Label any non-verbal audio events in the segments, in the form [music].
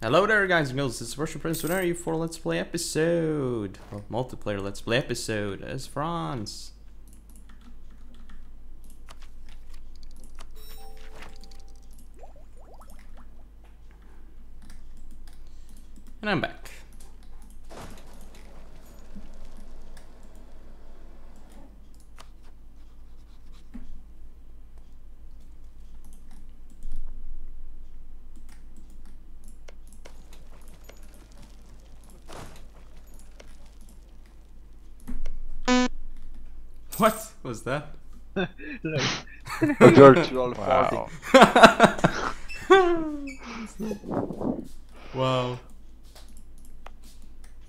Hello there guys and girls, this is Prussian Prince EU4 Let's Play episode, or multiplayer Let's Play episode as France. And I'm back. What was that? A virtual party. Wow. [laughs] wow.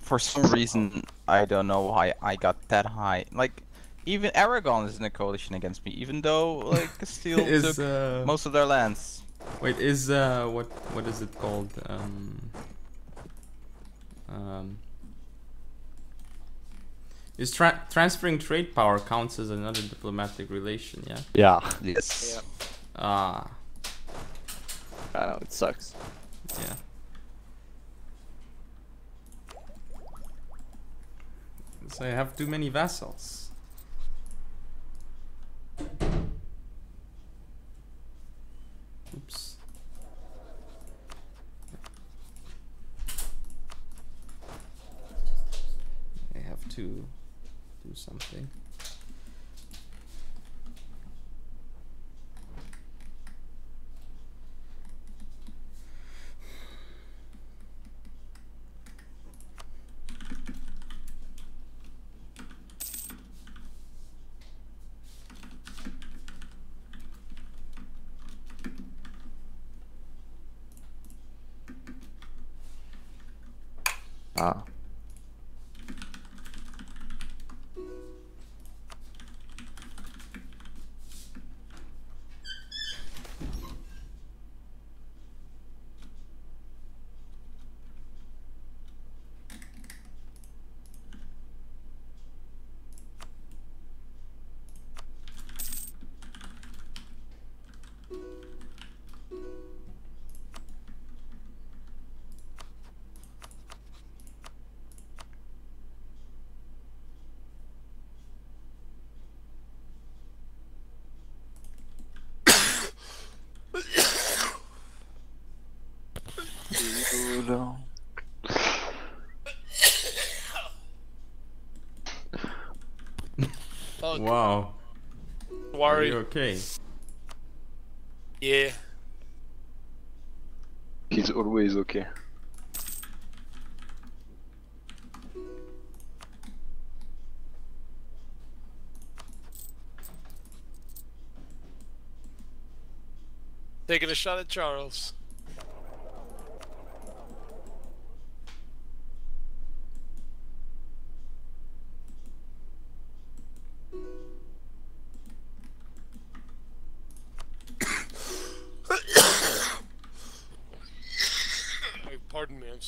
For some reason, I don't know why I got that high. Like, even Aragon is in a coalition against me, even though like [laughs] Castile Is took uh most of their lands. wait is uh what what is it called um um is tra transferring trade power counts as another diplomatic relation? Yeah. Yeah. Yes. Yeah. Ah, I know, it sucks. yeah. So I have too many vassals. Oops. I have to do something. Ah. Oh, Wow. Are worry. you okay? Yeah. He's always okay. Taking a shot at Charles.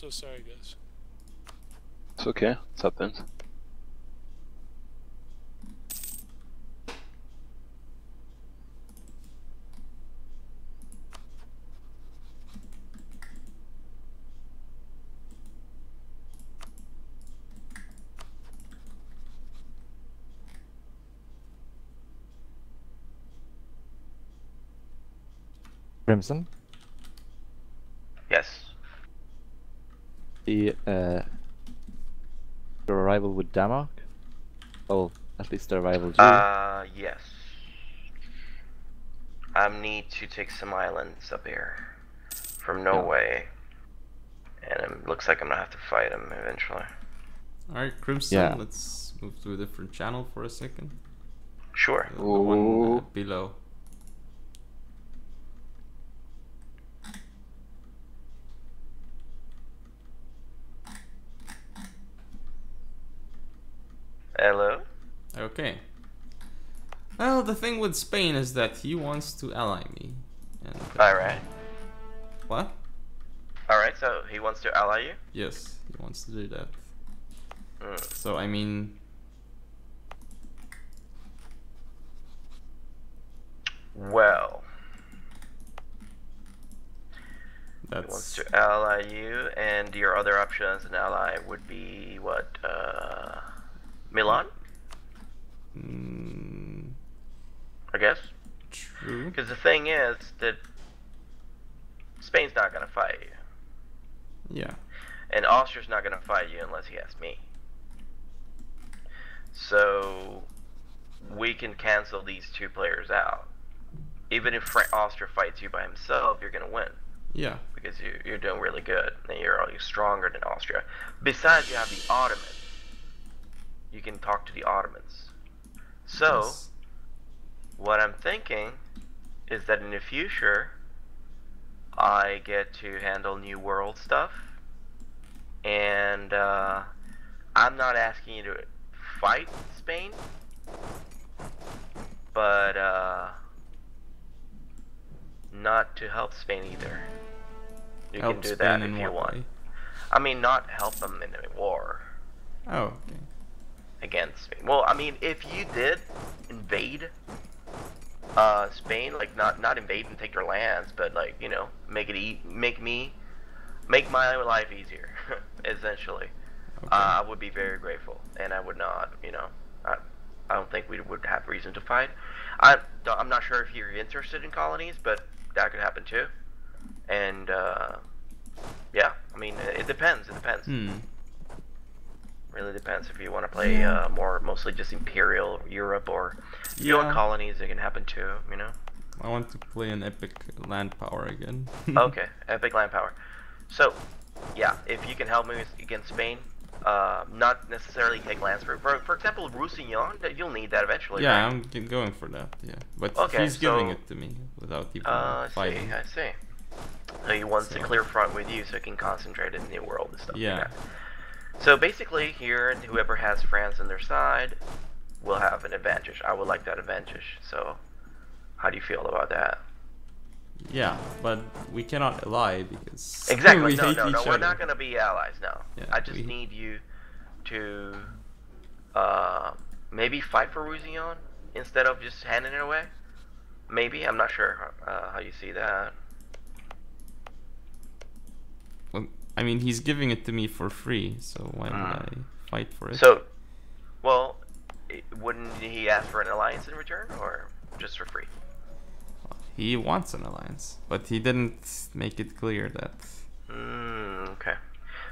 So sorry, guys. It's okay. It happens. Crimson, Yes. The uh, your arrival with Denmark. Well, at least the arrival. G. Uh, yes. I need to take some islands up here from Norway, and it looks like I'm gonna have to fight him eventually. Alright, Crimson, Yeah. let's move to a different channel for a second. Sure. The, the one uh, below. Hello. Okay. Well, the thing with Spain is that he wants to ally me. And, uh, All right. What? All right. So he wants to ally you. Yes, he wants to do that. Mm. So, I mean... Well, That's... He wants to ally you, and your other option as an ally would be what? Uh, Milan, mm, I guess. true. Because the thing is that Spain's not gonna fight you, Yeah. and Austria's not gonna fight you unless he has me. So we can cancel these two players out. Even if Fra- Austria fights you by himself, you're gonna win. Yeah. because you, you're doing really good and you're already stronger than Austria. Besides, you have the Ottomans. You can talk to the Ottomans. So, Yes. What I'm thinking is that in the future, I get to handle New World stuff, and uh, I'm not asking you to fight Spain, but uh, not to help Spain either. You Help can do Spain that if you want. way? I mean, not help them in a war Oh, okay. against Spain. Well, I mean, if you did invade uh, Spain, like not not invade and take their lands, but like you know, make it e- make me make my life easier, [laughs] essentially. Okay. Uh, I would be very grateful, and I would not, you know, I, I don't think we would have reason to fight. I I'm not sure if you're interested in colonies, but that could happen too. And uh, yeah, I mean, it, it depends. It depends. hmm. Really depends if you want to play uh, more mostly just Imperial Europe or if you want Yeah. colonies. It can happen too. You know. I want to play an epic land power again. [laughs] okay, epic land power. So, yeah, if you can help me against Spain, uh, not necessarily take lands for, for, for example, Roussillon. that You'll need that eventually. yeah, right? I'm going for that. Yeah, but Okay, he's giving it to me without even Uh, I fighting. see. I see. So he wants So- to clear front with you, so he can concentrate in the New World and stuff. like Yeah. that. So basically, here, whoever has France on their side will have an advantage. I would like that advantage. So, how do you feel about that? Yeah, but we cannot ally because Exactly. [laughs] we no, hate no, each no. We're not gonna be allies. No. Yeah, I just we- need you to uh, maybe fight for Roussillon instead of just handing it away. Maybe I'm not sure uh, how you see that. Well, I mean, he's giving it to me for free, so why would Ah. I fight for it? So, well, wouldn't he ask for an alliance in return, or just for free? he wants an alliance, but he didn't make it clear that. Mm, okay.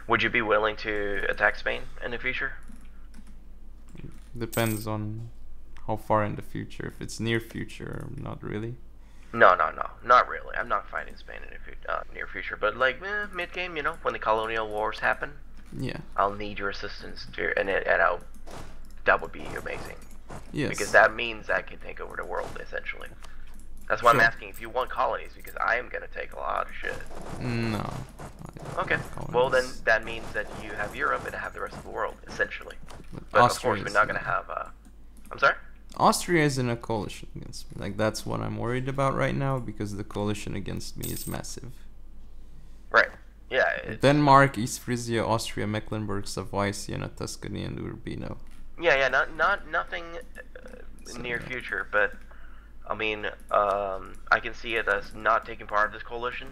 Would you be willing to attack Spain in the future? Depends on how far in the future. If it's near future, not really. No, no, no, not really. I'm not fighting Spain in the uh, near future, but like eh, mid game, you know, when the colonial wars happen, Yeah. I'll need your assistance to, and it, and I'll, that would be amazing Yes. because that means I can take over the world essentially. That's why I'm asking if you want colonies because I am gonna take a lot of shit. No. Okay. Well, then that means that you have Europe and I have the rest of the world, essentially. But But of course, we're not gonna have. Uh, I'm sorry. Austria is in a coalition against me. Like that's what I'm worried about right now because the coalition against me is massive. Right. Yeah. It's, Denmark, East Frisia, Austria, Mecklenburg, Savoy, Siena, Tuscany, and Urbino. yeah. Yeah. Not not nothing uh, So, near yeah. future, but I mean, um, I can see it as not taking part of this coalition.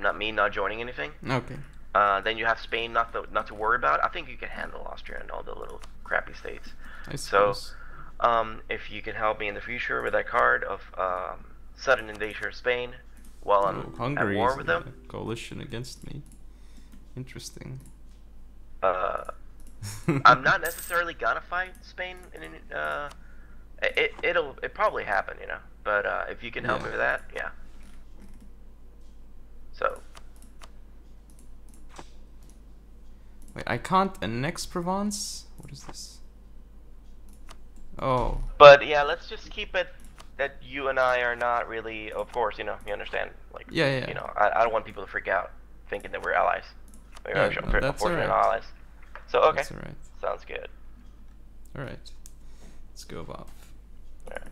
Not me not joining anything. Okay. Uh, then you have Spain not to not to worry about. I think you can handle Austria and all the little crappy states. I So, suppose. Um, if you can help me in the future with that card of um, sudden invasion of Spain while I'm Oh, Hungary at war with them, coalition against me. Interesting. uh, [laughs] I'm not necessarily gonna fight Spain. In, uh, it it'll it probably happen, you know. But uh, if you can help Yeah. me with that, yeah. So Wait, I can't annex Provence? What is this? Oh. But yeah, let's just keep it that you and I are not really. Of course, you know, you understand. Like, Yeah, yeah. You know, I, I don't want people to freak out thinking that we're allies. We're Yeah, actually, no, that's alright. allies. So okay, That's alright. sounds good. Alright. Let's go Bob. Alright.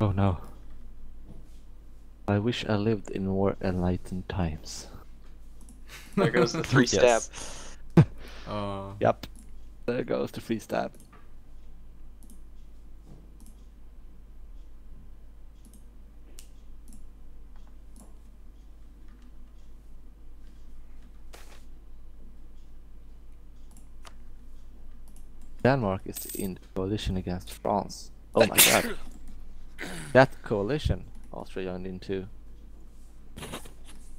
Oh no. I wish I lived in more enlightened times. [laughs] There goes the three Yes. [laughs] stab. Uh, Yep. There goes the three stab. Denmark is in coalition against France. Oh my god. [coughs] that coalition Austria joined into.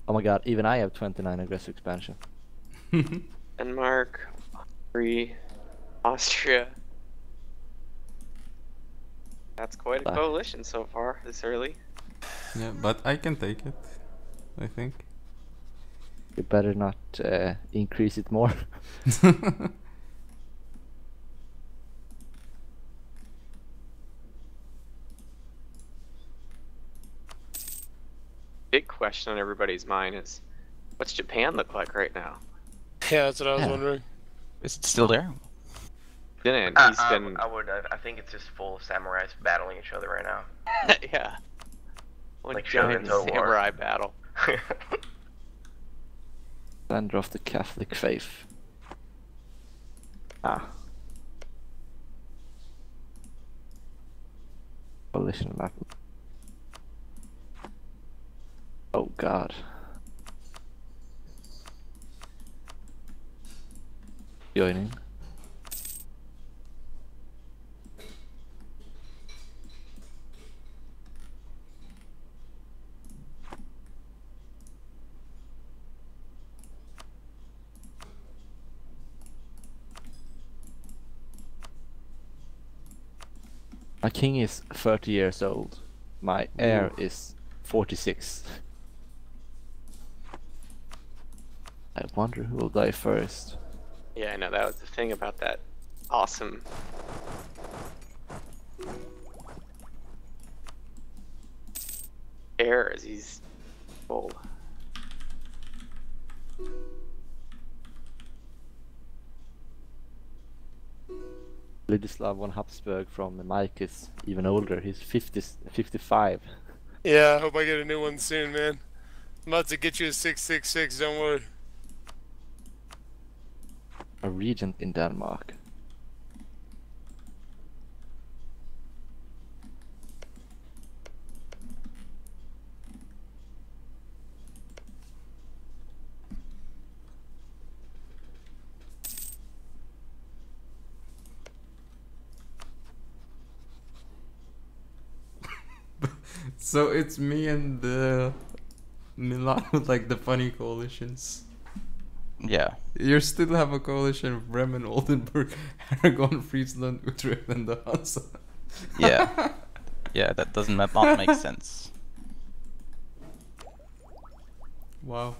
Oh my god, even I have 29 aggressive expansion. [laughs] Denmark, Hungary, Austria. That's quite a coalition so far this early. yeah, but I can take it. I think. You better not uh, increase it more. [laughs] [laughs] question on everybody's mind is, what's Japan look like right now? Yeah, that's what I was Yeah. wondering. Is it still there? Didn't Uh, he's um, been I would. I, I think it's just full of samurais battling each other right now. [laughs] yeah. One Like giant Shogun Total War. samurai battle. [laughs] Slander of the Catholic faith. Ah. Coalition map. Oh god. Joining. My king is 30 years old. My heir is 46. Wonder who will die first. Yeah, I know that was the thing about that awesome. Heir as he's old. Ladislav von Habsburg from Mike is even older. He's 50, 55. Yeah, I hope I get a new one soon, man. I'm about to get you a 666, don't worry. A regent in Denmark. [laughs] So it's me and the Milan with [laughs] like the funny coalitions. Yeah. You still have a coalition of Bremen, Oldenburg, [laughs] Aragon, Friesland, Utrecht, and the Hansa. [laughs] Yeah. yeah, that doesn't ma- not make [laughs] sense. Wow.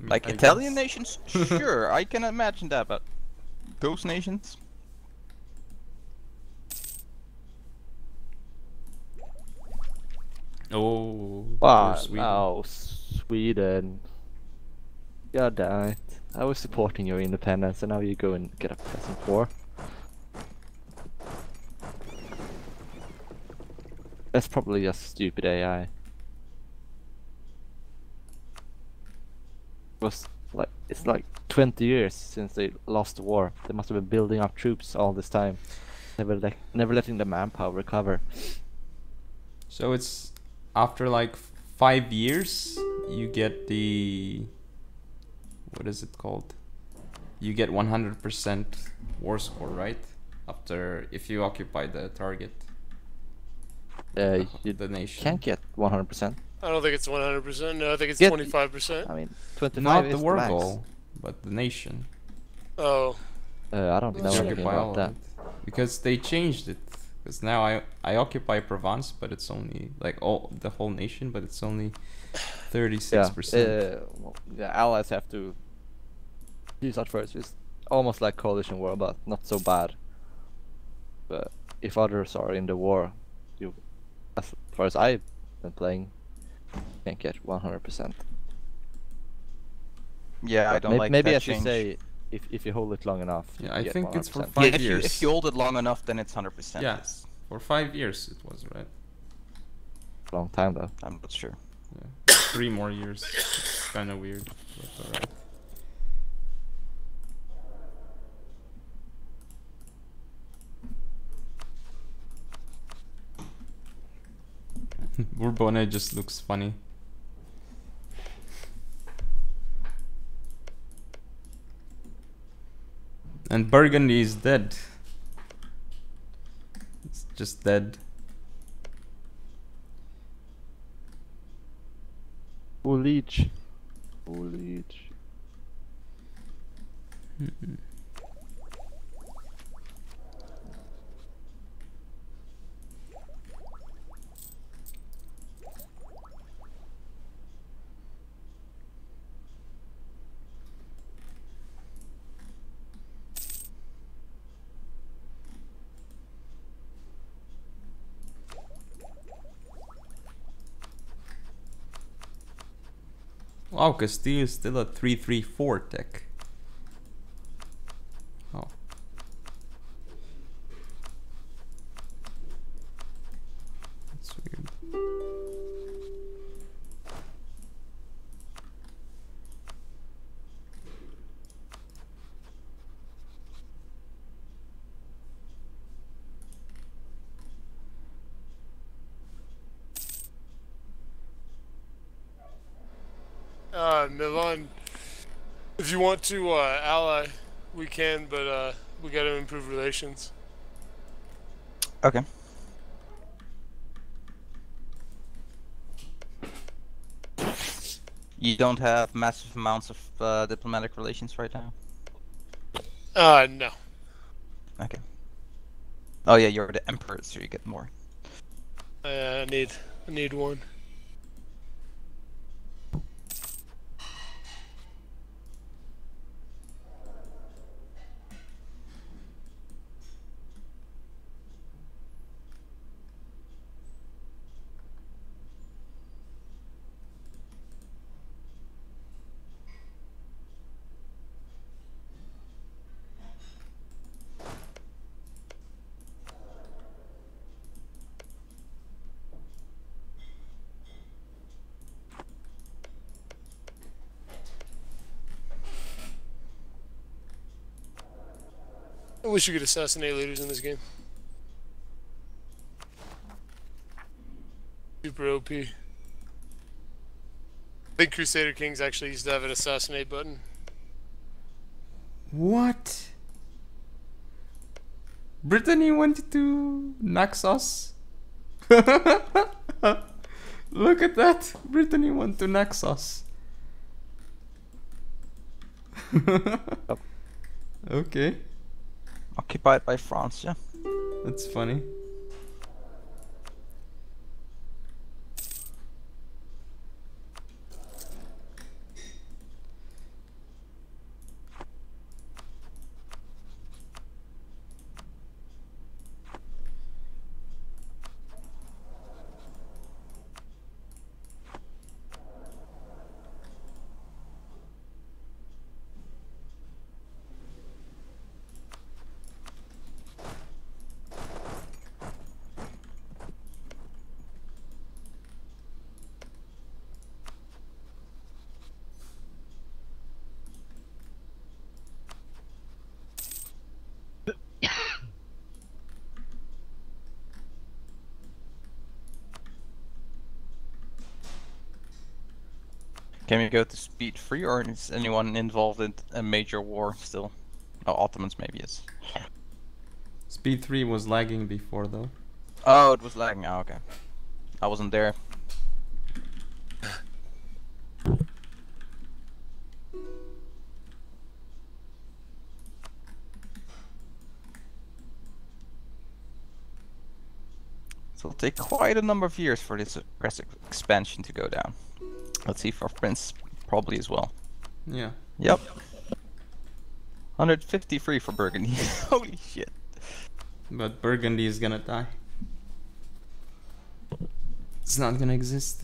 Mm, Like I Italian guess. nations, sure, I can imagine that, but those nations, Oh. Wow, poor Sweden. God damn it. I was supporting your independence and now you go and get a peasant war. That's probably just stupid AI. Was like it's like 20 years since they lost the war. They must have been building up troops all this time. Never like never letting the manpower recover. So it's after like five years, you get the what is it called? You get 100% war score, right? After if you occupy the target, Uh, the, you the nation. can't get 100%. I don't think it's 100%. No, I think it's Yeah, 25%. I mean, 25 Not the war goal, but the nation. Oh, Uh, I don't You know should anything about that. Because they changed it. Because now I I occupy Provence, but it's only like all the whole nation, but it's only thirty six Yeah, percent. uh, well, the allies have to use that first. It's almost like coalition war, but not so bad. But if others are in the war, you, as far as I've been playing, can't get 100%. yeah, I don't may- like maybe that I should change. say, if if you hold it long enough. Yeah, I get think it's for five yeah, if you, years. if you hold it long enough, then it's 100%. Yeah. yes. For five years it was right. long time though. I'm not sure. Yeah. [coughs] Three more years. Kind of weird. but- but alright. [laughs] Bourbonne just looks funny. And Burgundy is dead. It's just dead. Foliage. Foliage. Wow, Castile is still a 334 tech. Oh. That's weird. Uh, Milan, if you want to uh, ally, we can, but uh, we got to improve relations. Okay. You don't have massive amounts of uh, diplomatic relations right now. Uh, no. Okay. Oh yeah, you're the emperor, so you get more. Uh, I need, I need one. Wish you could assassinate leaders in this game. Super OP. I think Crusader Kings actually used to have an assassinate button. What? Brittany went to Naxos? [laughs] Look at that! Brittany went to Naxos. [laughs] okay, Occupied by France, yeah. that's funny. Can we go to speed three, or is anyone involved in a major war still? Oh, Ottomans maybe is. Speed 3 was lagging before though. Oh, it was lagging. Oh, okay. I wasn't there. So it'll take quite a number of years for this aggressive expansion to go down. Let's see for Prince probably as well. Yeah. Yep. 153 for Burgundy. [laughs] Holy shit. But Burgundy is gonna die. It's not gonna exist.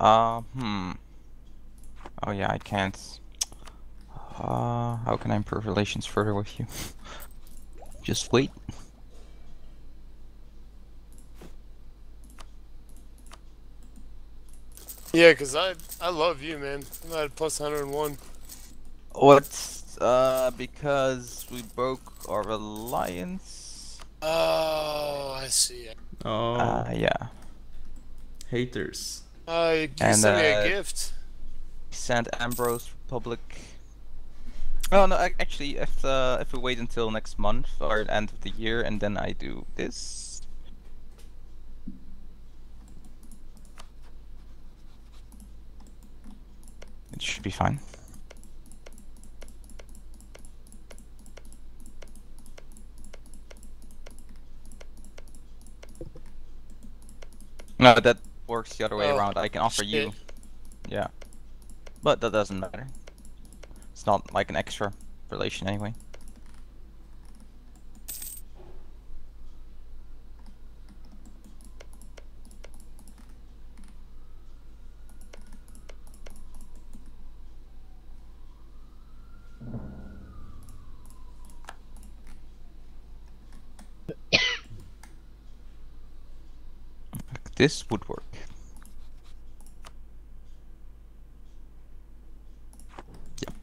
Uh, hmm. Oh yeah, I can't. Uh, how can I improve relations further with you? [laughs] Just wait. Yeah, cause I I love you, man. I'm at plus 101. What's uh because we broke our alliance? Oh, I see. Oh, Uh, yeah. haters. Uh, And, sent me uh, a gift. St. Ambrose Republic. Oh no, actually, if uh, if we wait until next month or end of the year, and then I do this. It should be fine. No, that works the other way Oh, around. I can offer you. Yeah. But that doesn't matter. It's not like an extra relation anyway. [coughs] This would work. Yep.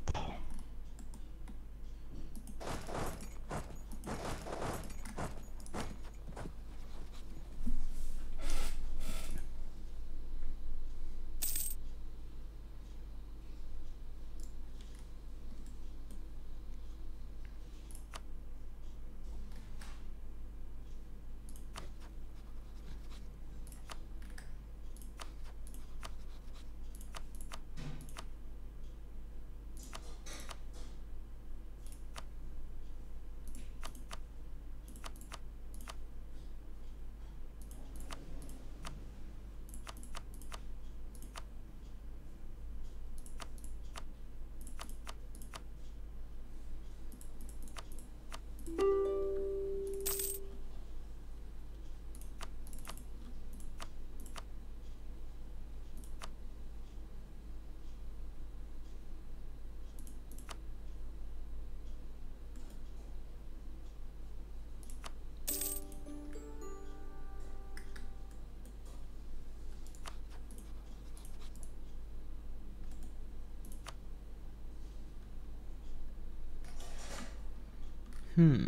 Hmm.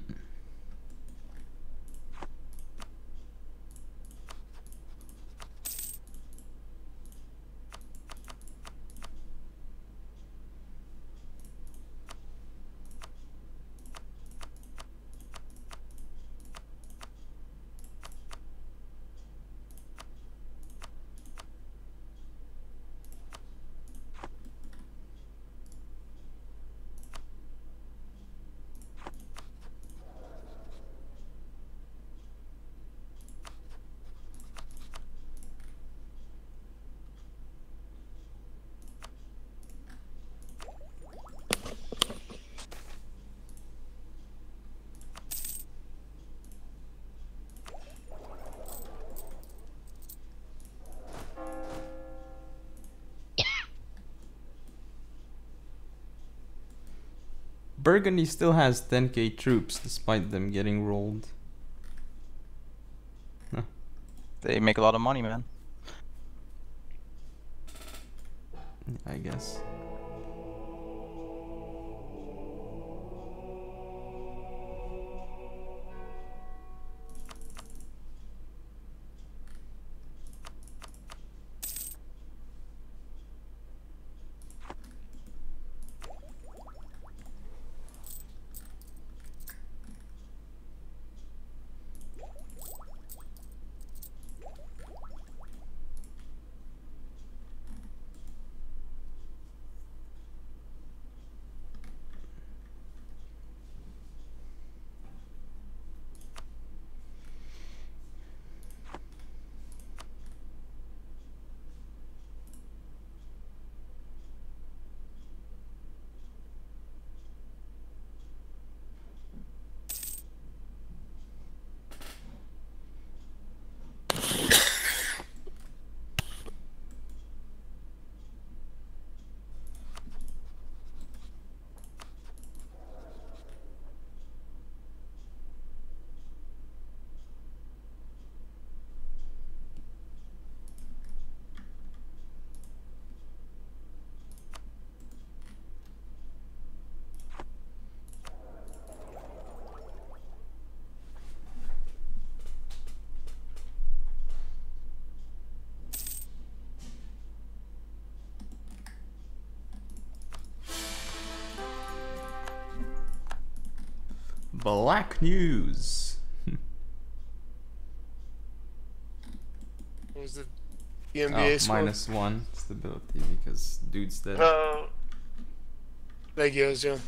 Burgundy still has 10k troops despite them getting rolled. They make a lot of money, man. Black news. What was the Oh, score? minus one stability because dude's dead. Oh, Thank you, John.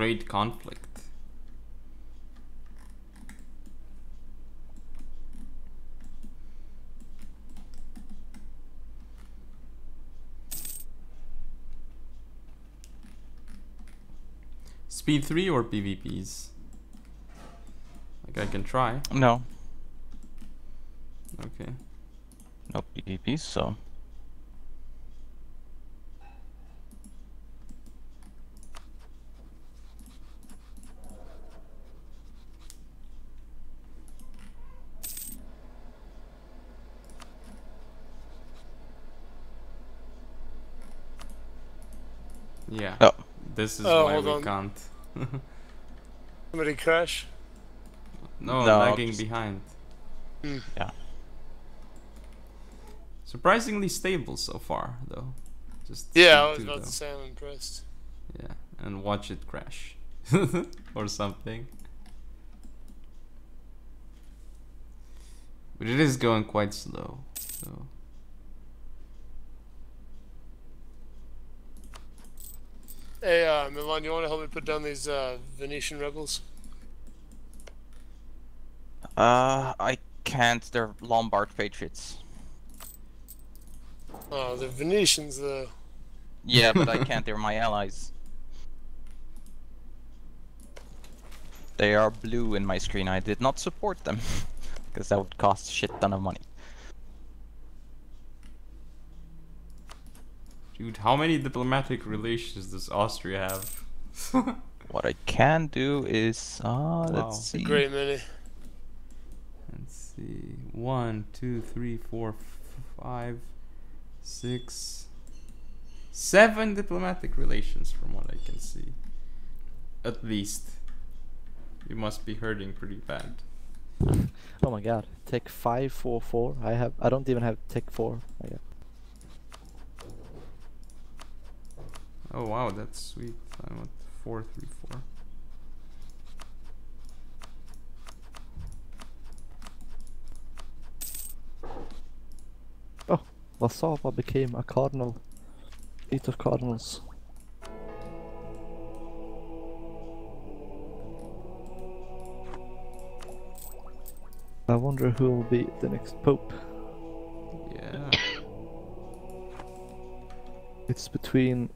Trade conflict. Speed 3 or PvPs? Like I can try. No, Okay. no PvPs, so. Yeah. Oh. This is Oh, why we on. can't. [laughs] Somebody crash? no, No, lagging just- behind. Hmm. Yeah. Surprisingly stable so far, though. Just Yeah, I was two, about though. to say I'm impressed. Yeah, and watch it crash [laughs] or something. But it is going quite slow. So Hey, uh, Milan, you want to help me put down these uh, Venetian rebels? Uh, I can't. They're Lombard Patriots. Oh, the Venetians, though. Yeah, but I [laughs] can't. They're my allies. They are blue in my screen. I did not support them [laughs] because that would cost a shit ton of money. Dude, how many diplomatic relations does Austria have? [laughs] What I can do is, uh, Wow. let's see. Great many. Let's see. One, two, three, four, f- five, six, seven diplomatic relations from what I can see. At least. You must be hurting pretty bad. [laughs] Oh my god. Tech 544. I have I don't even have Tech 4. I got- Oh wow, that's sweet. I'm at four, three, four. Oh, Warszawa became a cardinal. Eight of cardinals. I wonder who will be the next pope. Yeah. It's between.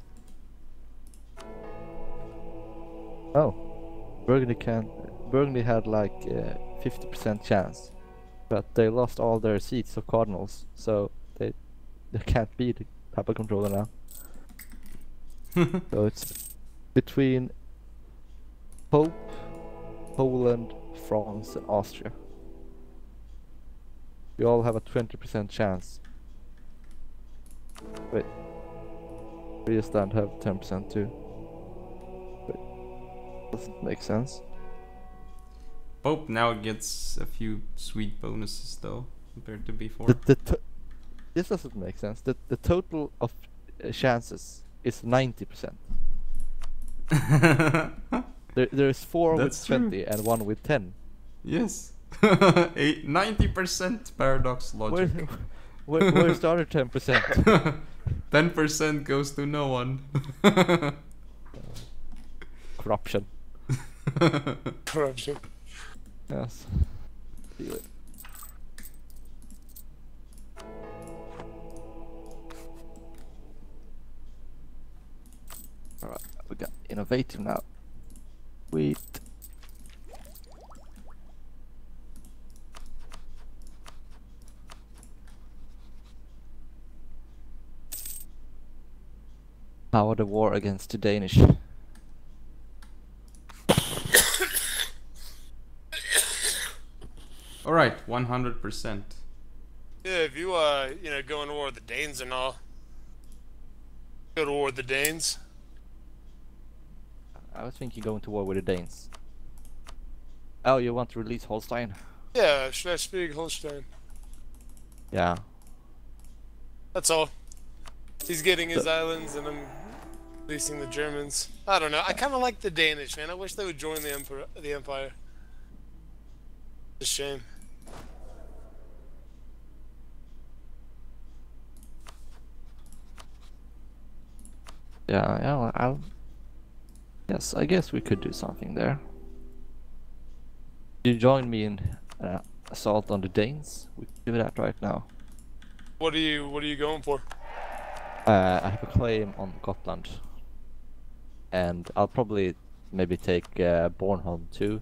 Oh, Burgundy can. Burgundy had like uh, 50% chance, but they lost all their seats of cardinals, so they they can't be the Papal controller now. [laughs] So it's between Pope, Poland, France, and Austria. We all have a 20% chance. Wait. We just don't have 10% too. Wait. Doesn't make sense. Pope now gets a few sweet bonuses though, compared to before. The, the this doesn't make sense. The, the total of uh, chances is 90%. [laughs] There, there's 4 That's with true. 20 and 1 with 10. yes. [laughs] Eight, 90% paradox Where, logic. where, [laughs] where's the other 10%? 10% goes to no one. Corruption. Corruption. Yes. Feel it. Alright, we got innovative now. Wait. Power the war against the Danish. All right, 100%. Yeah, if you uh, you know, go into war with the Danes and all, go to war with the Danes. I was thinking going to war with the Danes. Oh, you want to release Holstein? Yeah, Schleswig Holstein. Yeah. That's all. He's getting his islands, and I'm releasing the Germans. I don't know. I kind of like the Danish, man. I wish they would join the emperor, the empire. It's a shame. Yeah, yeah, well, I'll... Yes, I guess we could do something there. You join me in uh, assault on the Danes? We do that right now. What are you What are you going for? Uh, I have a claim on Gotland. And I'll probably maybe take uh, Bornholm too.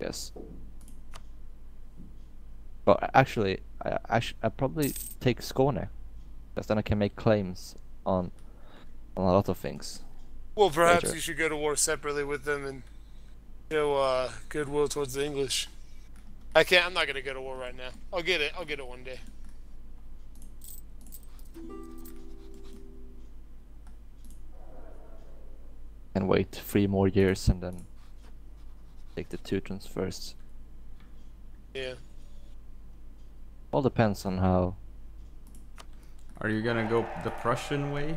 Yes. But actually, I, I I'll probably take Skåne. Because then I can make claims on a lot of things. Well, perhaps Later. you should go to war separately with them and show uh, goodwill towards the English. I can't. I'm not gonna go to war right now. I'll get it. I'll get it one day. And wait three more years and then take the Teutons first. Yeah. All depends on how. Are you gonna go the Prussian way?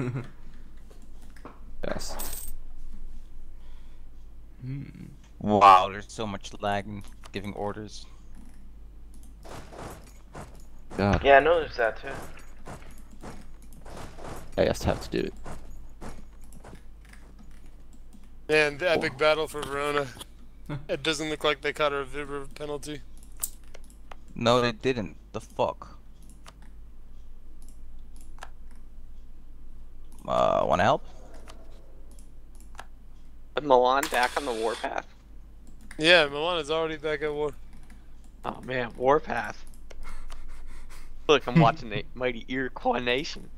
[laughs] Yes. Hmm. Wow, there's so much lag in giving orders. God, Yeah, I noticed that too. I just have to do it. Man, the epic battle for Verona. [laughs] it doesn't look like they caught a Vibra penalty. No, they didn't. The fuck? Uh, wanna help? But Milan back on the warpath. Yeah, Milan is already back at war. Oh man, warpath. Look, I'm watching the [laughs] mighty Iroquois nation.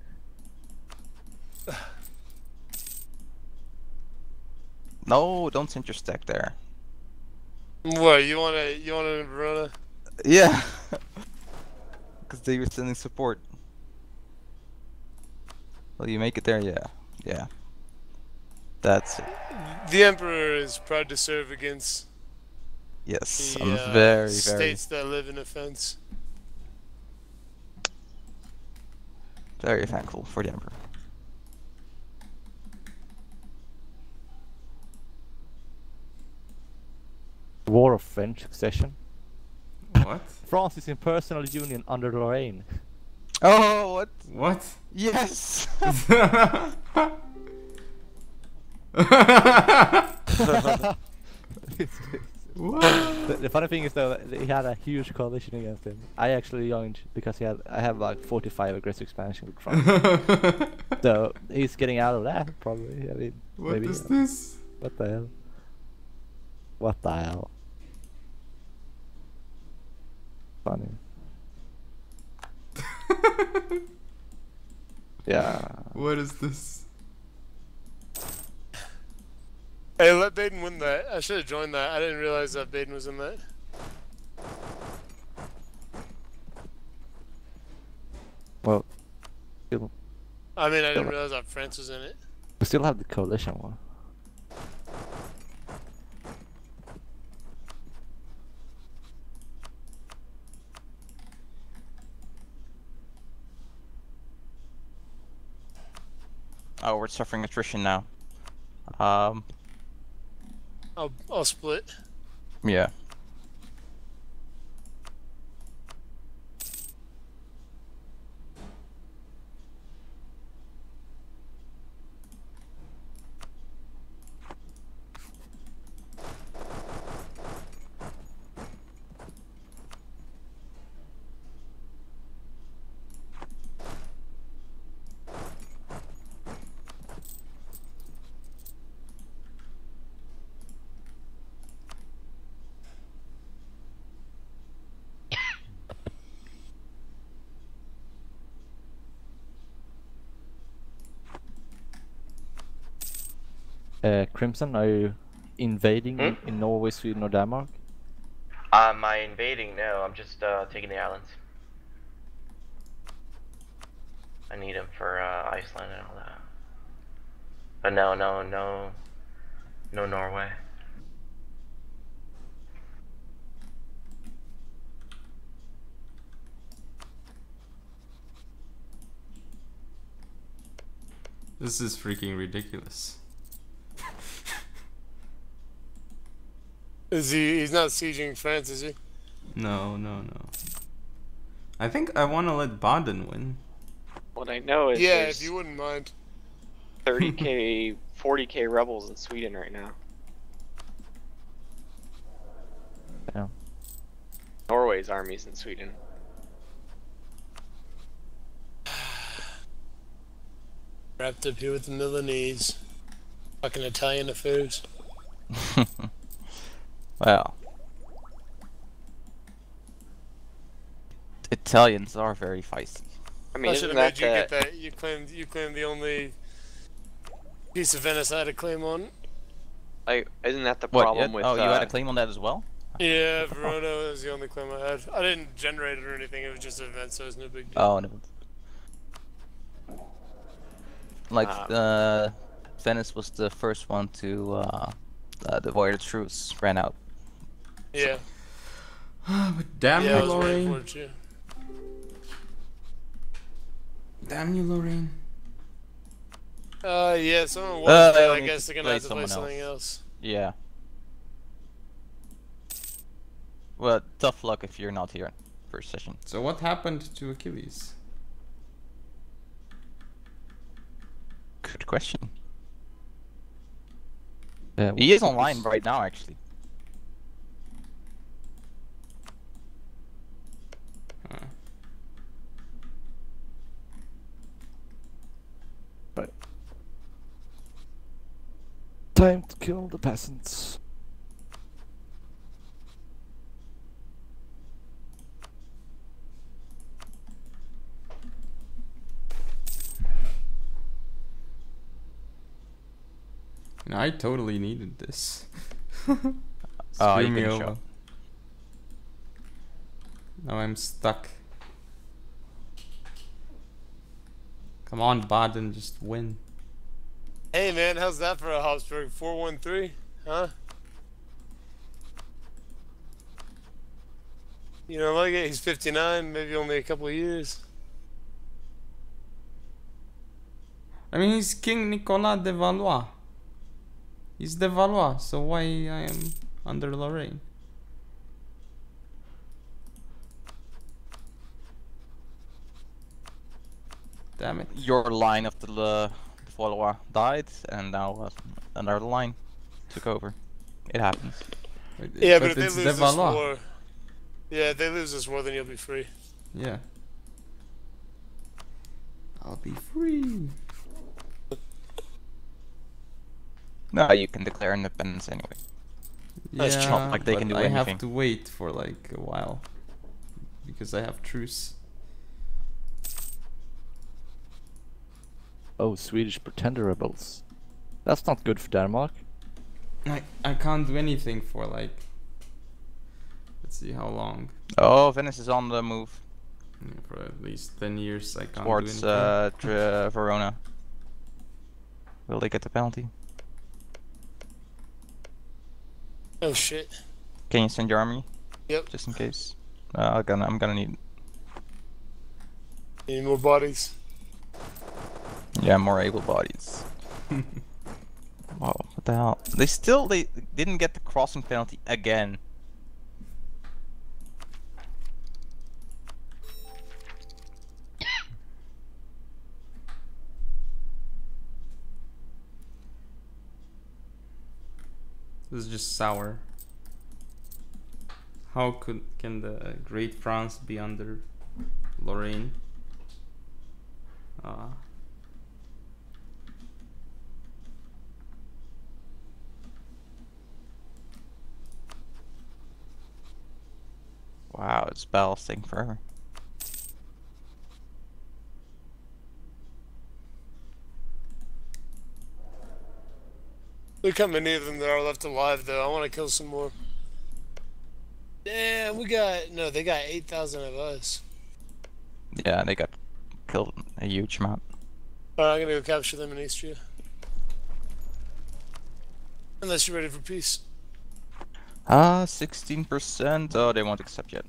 No, don't send your stack there. What you wanna you wanna run? Verona? Yeah. [laughs] Because they were sending support. Will you make it there? Yeah. Yeah. That's it. The Emperor is proud to serve against Yes. the I'm uh, very, very. states that live in offense. Very thankful for the Emperor. War of French succession. What? [laughs] France is in personal union under Lorraine. Oh, what? What? Yes! what? [laughs] The, the funny thing is though, that he had a huge coalition against him. I actually joined because he had I have like 45 aggressive expansion with France. so he's getting out of that probably. I mean, what maybe. is uh, this? What the hell? What the hell? Funny. [laughs] Yeah. What is this? Hey, let Baden win that. I should have joined that. I didn't realize that Baden was in that. Well, still, I mean, I didn't realize that France was in it. we still have the coalition war. Oh, we're suffering attrition now. Um, I'll I'll split. yeah. Crimson, are you invading Hmm? in, in Norway, Sweden, or Denmark? Am I invading? No, I'm just uh, taking the islands. I need them for uh, Iceland and all that. But no, no, no, no Norway. This is freaking ridiculous. Is he? He's not sieging France, is he? No, no, no. I think I want to let Baden win. What I know is Yeah, if you wouldn't mind. 30k, 40k [laughs] rebels in Sweden right now. Yeah. Norway's armies in Sweden. Wrapped up here with the Milanese. Fucking Italian affairs. [laughs] well. Italians are very feisty. I mean, I should isn't have that, made you the, get that. You claimed you claimed the only piece of Venice I had a claim on. I isn't that the What? problem yeah- with? oh, you had uh, a claim on that as well? Yeah, Verona was the only claim I had. I didn't generate it or anything. It was just an event, so it's no big deal. Oh no. Like Um, uh, Venice was the first one to uh, uh, the void of truce ran out. Yeah. [sighs] but damn yeah, you, was for Lorraine. it too. Damn you, Lorraine. Uh, yeah, someone was, Uh, but I I guess they're gonna have to play someone something else. Yeah. Well, tough luck if you're not here first session. So what happened to Achilles? Good question. Uh, He is online right now, actually. Kill the peasants. And I totally needed this. [laughs] Oh, Screw you me can over. show. Now I'm stuck. Come on, Baden, just win. Hey man, how's that for a Habsburg? 413? Huh? You know, like it, he's 59, maybe only a couple of years. I mean, he's King Nicolas de Valois. He's de Valois, so why I am under Lorraine? Damn it. Your line of the uh, died, and now uh, another line took over. It happens. Yeah, but, if they lose this Valois. war, yeah, if they lose this war, then you'll be free. Yeah. I'll be free. No, you can declare independence anyway. That's yeah, true. Not like they but can do I have to wait for like a while because I have truce. Oh, Swedish pretender rebels. That's not good for Denmark. I I can't do anything for like. Let's see how long. Oh, Venice is on the move Yeah, For at least ten years, I can't towards do anything. [laughs] uh, Verona. Will they get the penalty? Oh shit. Can you send your army? Yep. Just in case. Uh, I'm gonna, I'm gonna need. Need more bodies? Yeah, more able bodies. [laughs] Wow, what the hell? They still they didn't get the crossing penalty again. This is just sour. How could can the Great France be under Lorraine? Ah. Wow, it's battle's taking forever. Look how many of them there are left alive, though. I want to kill some more. Yeah, we got no. They got eight thousand of us. Yeah, they got killed a huge amount. Alright, I'm gonna go capture them in Istria. Unless you're ready for peace. Ah, 16%. Oh, they won't accept yet.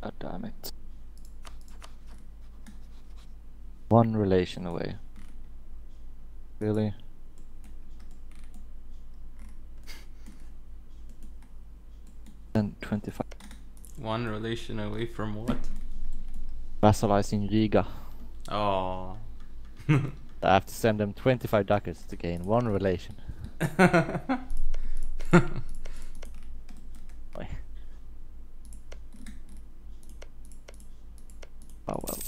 God damn it. One relation away. Really? And 25. One relation away from what? Vassalizing Riga. Oh. [laughs] I have to send them 25 ducats to gain one relation. [laughs] Oh well.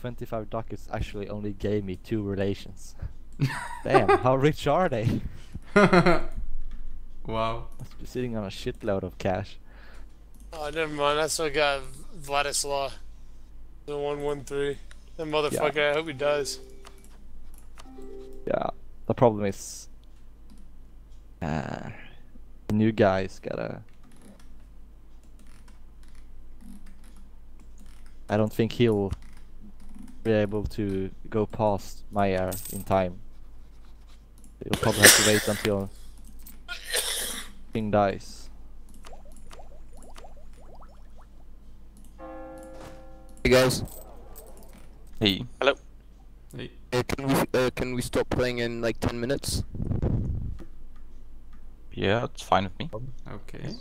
25 ducats actually only gave me two relations. [laughs] Damn, how rich are they? Wow. Must be sitting on a shitload of cash. Oh, never mind. I what got Vladislav. The 113. That motherfucker, I hope he dies. Yeah, the problem is uh, the new guys gotta. I don't think he'll be able to go past my heir in time. He'll probably have to wait until King dies. Hey guys, Hey. Hello. Hey. uh, can we uh, can we stop playing in like ten minutes? Yeah, it's fine with me. Okay.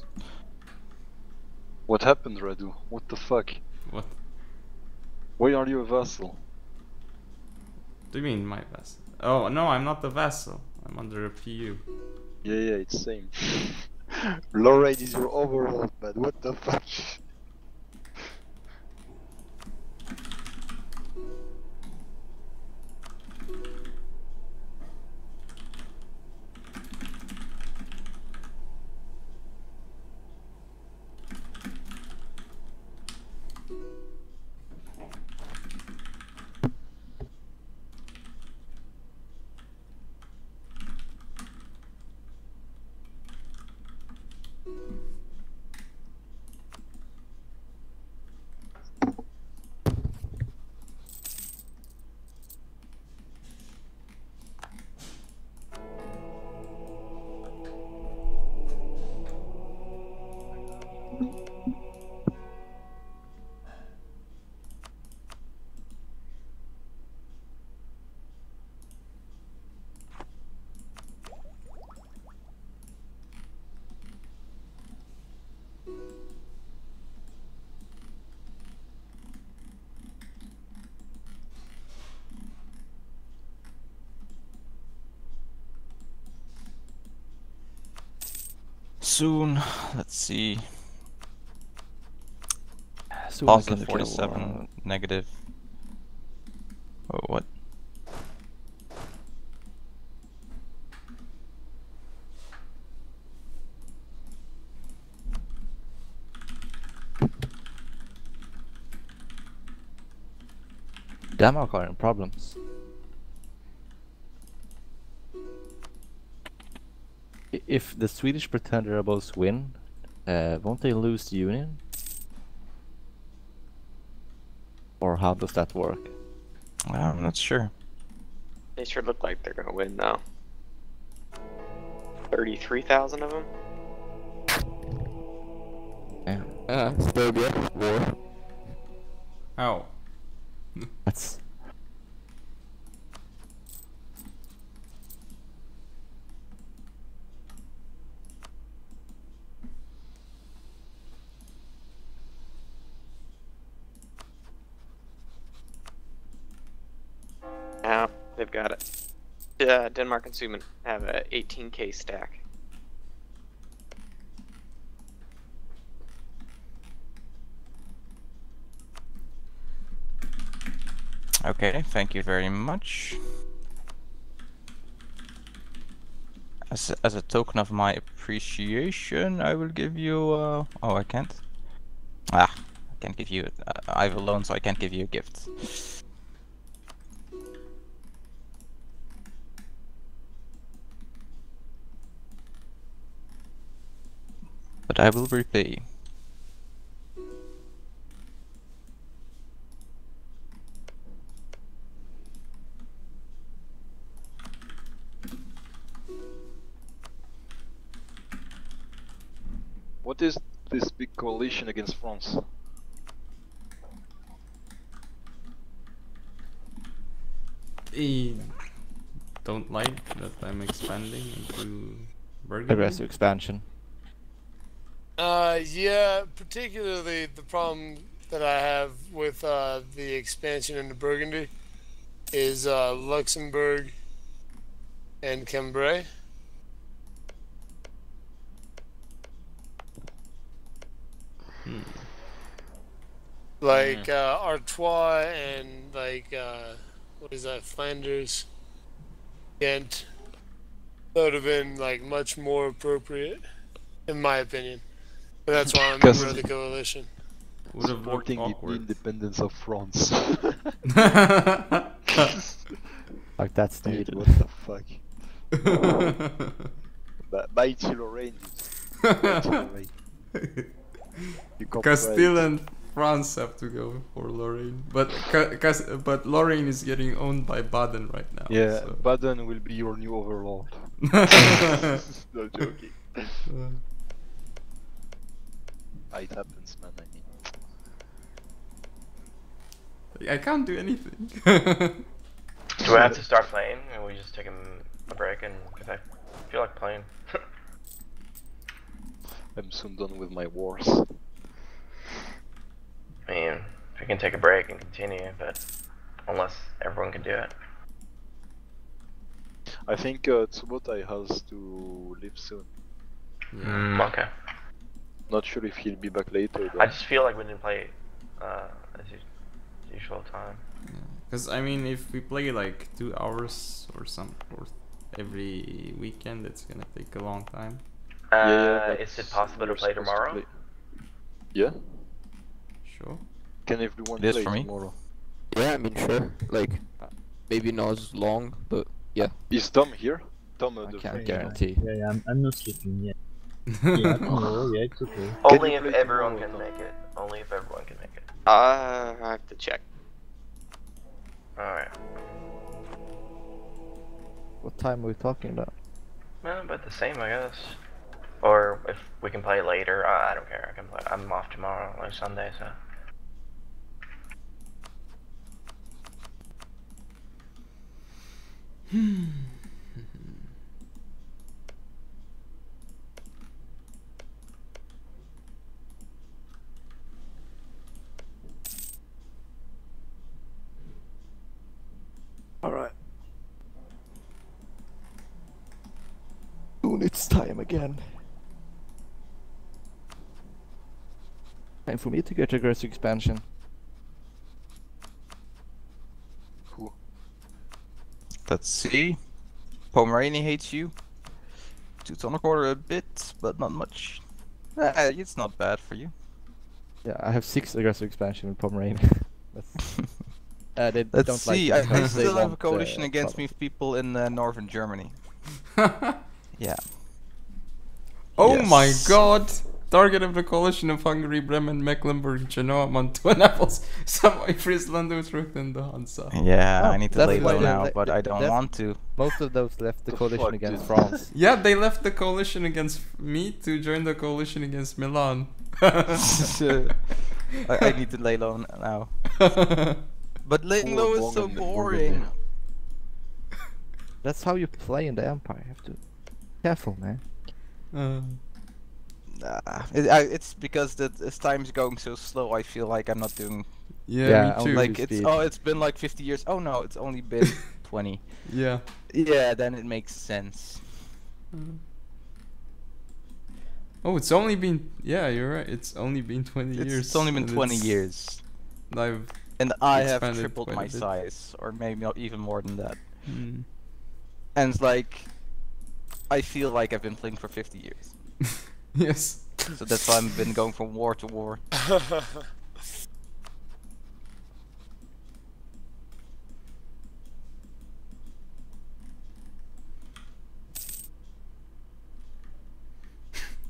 What happened, Radu? What the fuck? What Why are you a vassal? do you mean my vessel? Oh no, I'm not the vessel. I'm under a PU. Yeah, yeah, it's same. [laughs] Lorraine is your overall, but What the fuck? Soon, let's see. Soon Positive can kill, 47, uh, negative. Oh, what? Are in problems. If the Swedish pretender rebels win, uh, won't they lose the union? Or how does that work? I'm not sure. They sure look like they're gonna win though. Thirty-three thousand of them. Yeah, Uh, Serbia war. Oh. that's Yeah, they've got it. Uh, Denmark and Sweden have a 18k stack. Okay, thank you very much. As a, as a token of my appreciation, I will give you. Uh... Oh, I can't. Ah, I can't give you. I have a loan, so I can't give you a gift. But I will repay. What is this big coalition against France? They don't like that I'm expanding into Burgundy. Aggressive expansion. Uh, yeah, particularly the problem that I have with uh, the expansion into Burgundy is uh, Luxembourg and Cambrai. Hmm. Like uh, Artois and like uh, what is that? Flanders, Ghent. That would have been like much more appropriate, in my opinion. And that's why I'm a member of the coalition. Would have looked Supporting the independence of France. [laughs] Like that's Dude, needed. what the fuck? [laughs] Ba- Mighty Lorraine. Lorraine. Castile and France have to go for Lorraine, but Ca- but Lorraine is getting owned by Baden right now. Yeah, so- Baden will be your new overlord. [laughs] no joking. Uh, It happens, man. I mean, I can't do anything. [laughs] Do I have to [laughs] start playing, and we just take a, a break? And because I feel like playing. [laughs] I'm soon done with my wars. I mean, we can take a break and continue, but unless everyone can do it. I think uh, Tsubotai has to leave soon. Mm, okay. Not sure if he'll be back later. Though. I just feel like we didn't play uh, as usual time. Because I mean, if we play like two hours or some or every weekend, it's gonna take a long time. Uh, Yeah, yeah, is it possible to play supposed tomorrow? play- Yeah. Sure. Can everyone It is play for me. tomorrow? Yeah, I mean, sure. Like, maybe not as long, but yeah. Is Tom here? Tom, uh, I the can't guarantee. Yeah, yeah, I'm, I'm not sleeping yet. Yeah, [laughs] tomorrow, yeah, it's okay. Only if everyone can make it. Only if everyone can make it. Uh, I have to check. Alright. What time are we talking about? Well, about the same, I guess. Or if we can play later, uh, I don't care. I can play. I'm off tomorrow, like Sunday, so. [sighs] [sighs] [sighs] Alright. Soon it's time again. Time for me to get aggressive expansion. Who? Let's see. Pomerania hates you. Teutonic Order a bit, but not much. Eh, it's not bad for you. Yeah, I have six aggressive expansion in Pomerania. [laughs] That's, uh, they Let's don't see. like I, I [laughs] they still have a coalition uh, against me of people in uh, northern Germany. [laughs] Yeah. Oh my god! Target of the coalition of Hungary, Bremen, Mecklenburg, Genoa, Mantua, Naples, [laughs] Savoy, Friesland, Utrecht, and the Hansa. Yeah, Oh, I need to lay low now, they- but I don't want to. Most of those left the The coalition against? France. Yeah, they left the coalition against me to join the coalition against Milan. I, I need to lay low now. But laying low is so boring. That's how you play in the Empire. You have to careful, man. Uh, Nah, it, I, it's because the as time's going so slow. I feel like I'm not doing yeah, Yeah, me too. like it's speed. oh it's been like 50 years. Oh no, it's only been [laughs] 20. yeah. Yeah, then it makes sense. Oh, it's only been yeah, you're right. It's only been 20 It's, years. it's only been 20 years, I've and I have tripled my size, or maybe not even more than that. mm, And it's like I feel like I've been playing for 50 years. [laughs] yes. So that's why I've been going from war to war. [laughs]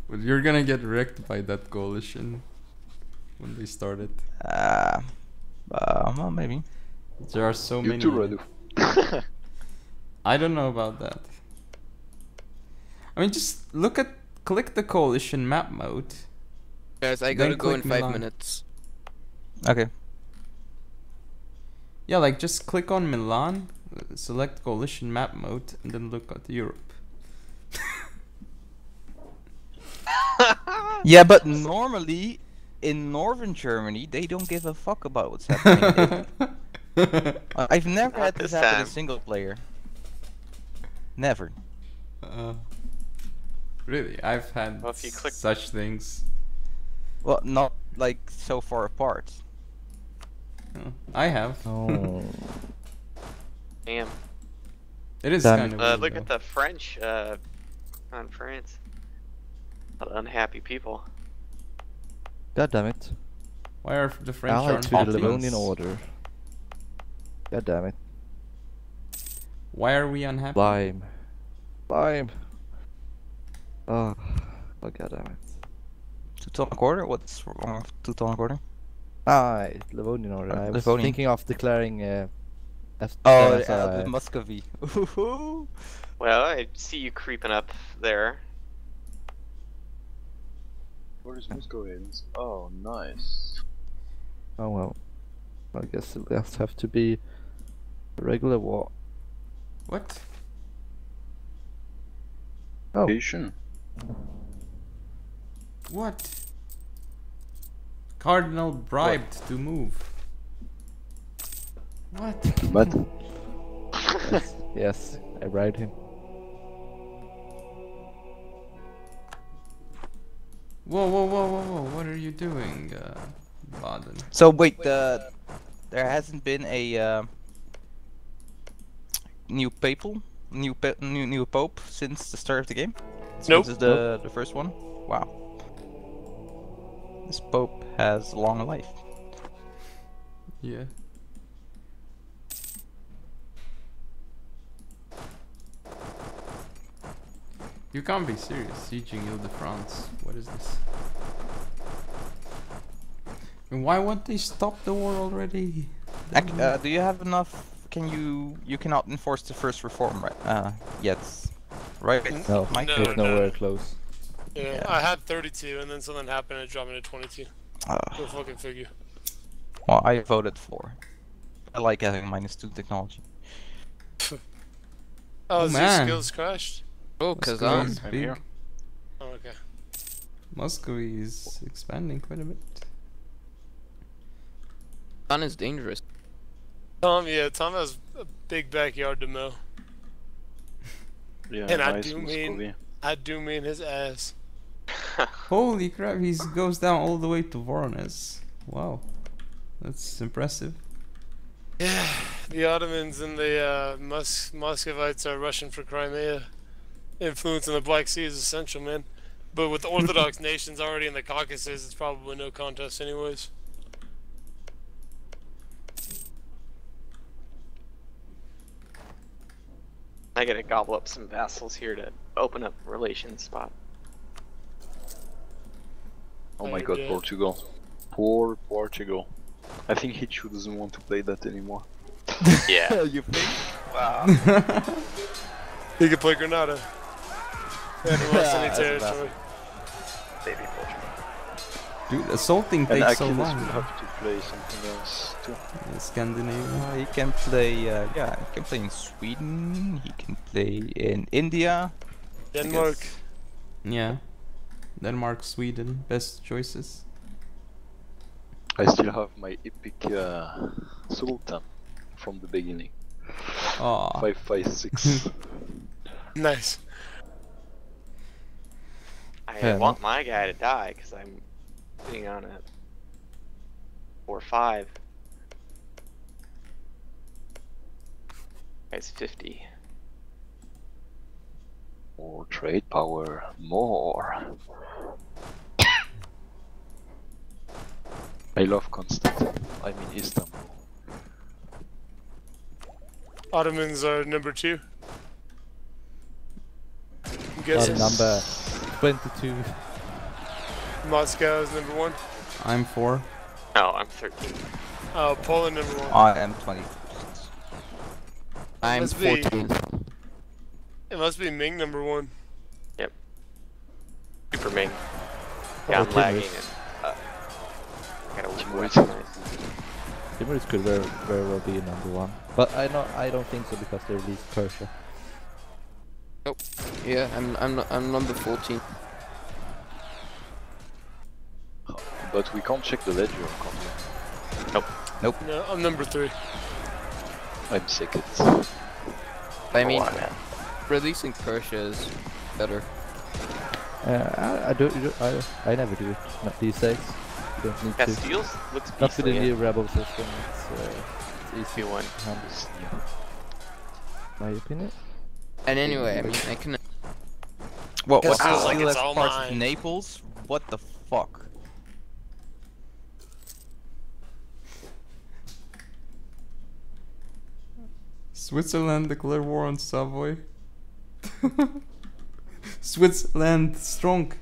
Well, you're gonna get wrecked by that coalition when they started. Uh, uh, well, maybe. There are so You many. too, Radu. [laughs] I don't know about that. I mean, just look at, click the coalition map mode. Guys, I gotta go in five Milan. minutes. Okay. Yeah, like just click on Milan, uh, select coalition map mode, and then look at Europe. [laughs] [laughs] Yeah, but normally in northern Germany they don't give a fuck about what's happening. in Italy. [laughs] I've never Not had this this happen in time. single player. Never. Uh, really, I've had Well, if you click- such things. Well, not like so far apart. Uh, I have. Oh. [laughs] Damn. It is Damn. kind of. Uh, look at the French uh, on France. A lot of unhappy people. God damn it. Why are the French Allied aren't to the happy? Livonian order. God damn it. Why are we unhappy? Lime. Lime. Oh, oh god damn it. Teutonic Order? What's wrong with Teutonic Order? Ah, it's Livonian order. Uh, I was Livonian. thinking of declaring uh, as Oh, them as yeah, a- the Muscovy. [laughs] Well, I see you creeping up there. Where is Muscovians? Oh, nice. Oh well. I guess it will have to be a regular war. What? Oh. Patient. What? Cardinal bribed to move. What? But yes, [laughs] yes, I bribed him. Whoa, whoa, whoa, whoa, whoa! What are you doing, uh, Baden? So wait, the there hasn't been a uh, new papal, new pa- new new pope since the start of the game. So Nope. This is the the first one. Wow. This pope has a long life. Yeah. You can't be serious, sieging Ile-de-France. What is this? And why won't they stop the war already? Ac- uh, do you have enough? Can you you cannot enforce the first reform right? Uh, yet, right? No, Mike? No, it's no. nowhere close. Yeah, Yeah. I had 32, and then something happened and it dropped me to 22. Uh, Go fucking figure. well, I voted for. I like having minus two technology. [laughs] Oh, Oh, is your man. skills crashed? Oh, Kazan. is I'm here. Oh, okay. Muscovy is expanding quite a bit. Kazan is dangerous. Tom, yeah, Tom has a big backyard to mow. [laughs] Yeah, And I nice do mean- Muscovy. I do mean his ass. [laughs] Holy crap, he goes down all the way to Voronezh. Wow. That's impressive. Yeah, [sighs] the Ottomans and the uh, Mus- Muscovites are rushing for Crimea. Influence in the Black Sea is essential, man. But with the Orthodox [laughs] nations already in the Caucasus, it's probably no contest, anyways. I gotta gobble up some vassals here to open up relations spot. Oh my god, yeah. Portugal. Poor Portugal. I think Hichu doesn't want to play that anymore. Yeah. [laughs] you think? [laughs] wow. He could play Granada. Never lost any That's a territory. Baby Portugal. Dude, assaulting And takes so Achilles will long. have to play something else too. in Scandinavia. Uh, he can play. Uh, yeah, he can play in Sweden. He can play in India. Denmark. Yeah. Denmark, Sweden, best choices. I still have my epic uh, Sultan from the beginning. Aw. 556. [laughs] Nice. I Yeah, want my guy to die because I'm sitting on a four five. It's fifty. More trade power, more. [coughs] I love Constantine. I mean Istanbul. Ottomans are number two. I'm guessing number 22. Moscow is number one. I'm four. No, I'm 13. Oh, Poland number one. I am 20. I'm Must be- 14. It must be Ming number one. Yep. Super Ming. Yeah, I'm Oh, lagging Timur's- and uh, I gotta Timur is- weaponize. Timur could very, very well be number one. But I know I don't think so because they released Persia. Yeah, I'm I'm I'm number 14. But we can't check the ledger, can't we? No, I'm number three. I'm second. I mean, Come on, man. releasing Persia is better. Uh, I, I do, you do- I, I never do it. Not these days. Don't need to. Castiles looks Not with the new rebel system. It's, uh, it's easy one. to handle. My opinion. And anyway, I mean, I can. What? It What? feels like Still it's has all parts mine. Naples? What the fuck? Switzerland declare war on Savoy. [laughs] Switzerland strong.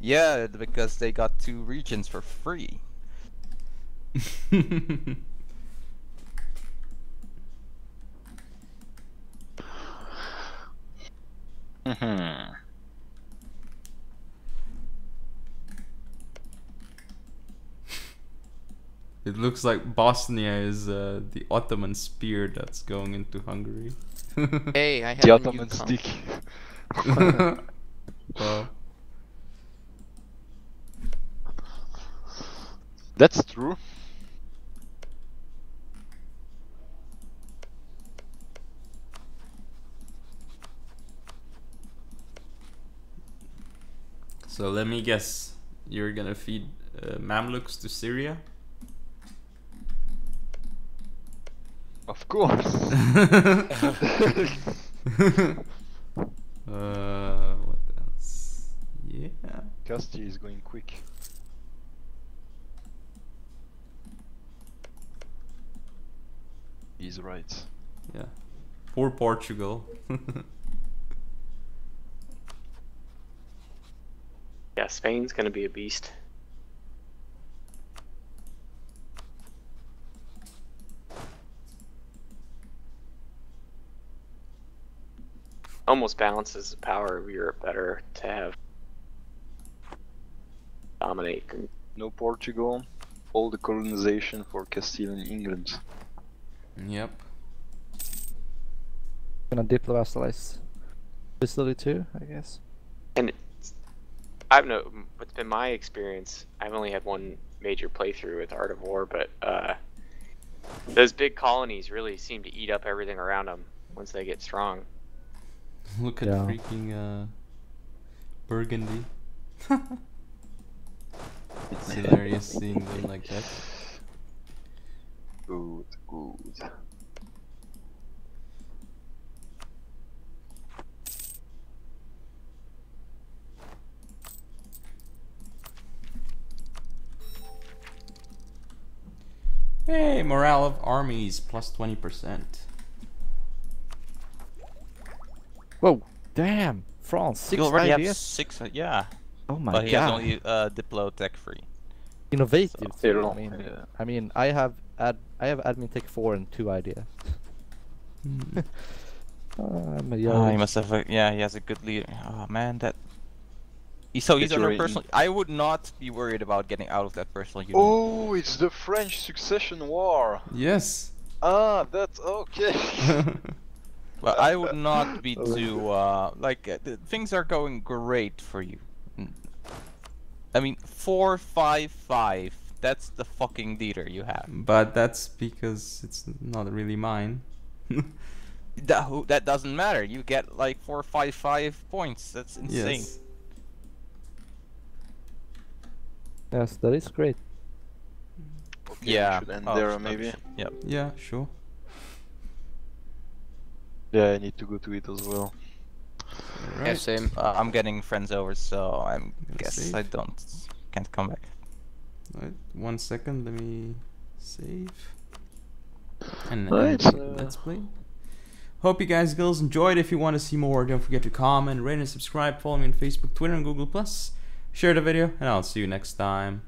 Yeah, because they got two regions for free. [laughs] Mhm. it looks like Bosnia is uh, the Ottoman spear that's going into Hungary. [laughs] Hey, I have The a Ottoman Yukon. stick. [laughs] Wow. That's true. So let me guess, you're gonna feed uh, Mamluks to Syria? Of course. [laughs] [laughs] uh, what else? Yeah. Casti is going quick. He's right. Yeah. Poor Portugal. [laughs] Yeah, Spain's gonna be a beast. Almost balances the power of Europe better to have dominate. No Portugal. All the colonization for Castile and England. yep. Gonna diplomatize Sicily too, I guess. And it's, I've no. What's been my experience? I've only had one major playthrough with Art of War, but uh, those big colonies really seem to eat up everything around them once they get strong. [laughs] Look at Yeah. freaking uh, Burgundy. [laughs] it's hilarious seeing them like that. Good, good. Hey, morale of armies plus 20%. Whoa, damn! France, six you already have ideas. six. uh, Yeah, Oh my god. but he has only uh, Diplo tech free. Innovative. So, too, I mean, Yeah. I mean, I have ad, I have admin tech four and two ideas. Hmm. [laughs] Uh, I'm a Oh, he must have. A, yeah, he has a good leader. Oh man, that. He, so he's Get under your- personal. I would not be worried about getting out of that personal union. Oh, it's the French Succession War. Yes. Ah, that's okay. [laughs] But I would not be [laughs] too uh, like uh, the, things are going great for you. Mm. I mean, four five five. That's the fucking leader you have. but that's because it's not really mine. [laughs] That that doesn't matter. You get like four five five points. That's insane. yes. Yes, that is great. Okay, we Yeah. should end oh, there sh- maybe. sh- Yep. Yeah, sure. Yeah, I need to go to it as well. Yeah, same. Uh, I'm getting friends over, so I guess save. I don't can't come back. Right, one second, let me save. And Right, uh, let's play. Hope you guys girls enjoyed. If you want to see more, don't forget to comment, rate, and subscribe. Follow me on Facebook, Twitter, and Google Plus. Share the video, and I'll see you next time.